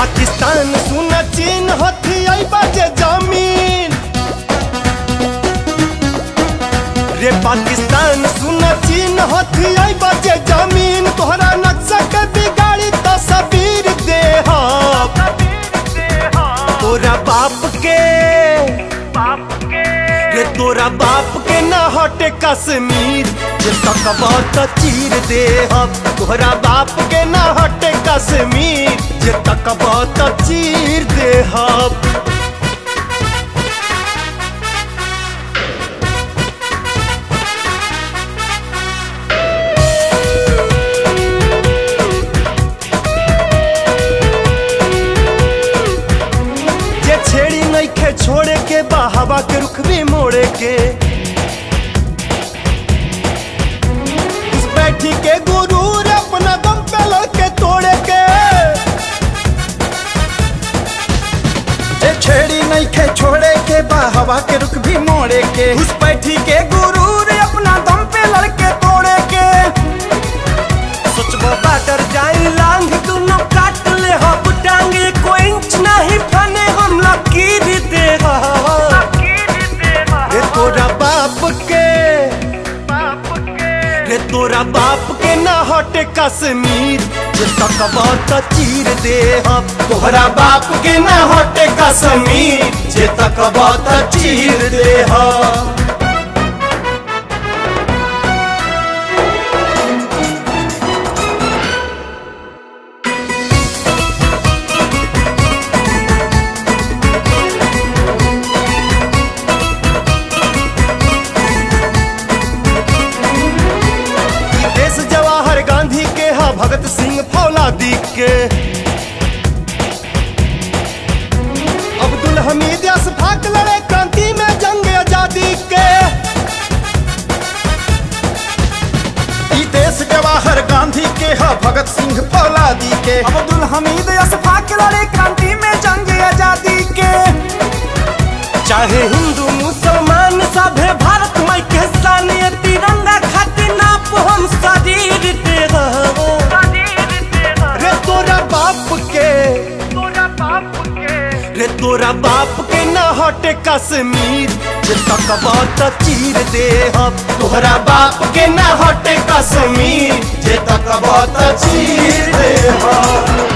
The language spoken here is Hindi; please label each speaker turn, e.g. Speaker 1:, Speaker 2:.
Speaker 1: पाकिस्तान सुन चीन हथी आई बाजे ज़मीन। रे पाकिस्तान सुन चीन हथी आई बाजे ज़मीन। तोहरा नक्शा के बिगाड़ी तस्वीर दे तोरा बाप के। बाप के रे तोरा बाप के ना हटे कश्मीर। जे त चीर दे तोहरा बाप के ना हटे कश्मीर जे तकबा त चीर दे हम जे छेड़ी छोड़े के, बा हवा के रुख भी मोड़े के।
Speaker 2: छेड़ी नहीं खे छोड़े के बा, हवा के रुख भी मोड़े के।
Speaker 1: उस पैठी के
Speaker 2: गुरूर
Speaker 1: रे तोरा बाप के ना हटे कश्मीर जे तकबा त चीर दे हम तोहरा बाप के ना हटे कश्मीर जे तकबा त चीर दे हम अब्दुल हमीद अशफाक लड़े, क्रांति में जंग आज़ादी के।
Speaker 2: देश जवाहर गांधी के, ह, भगत सिंह फौलादी के। अब्दुल हमीद अशफाक लड़े, क्रांति में जंग आज़ादी के।
Speaker 1: चाहे रे तोरा बाप के ना हटे कश्मीर। चीर दे तोहरा बाप के ना हटे कश्मीर। जे दे चीर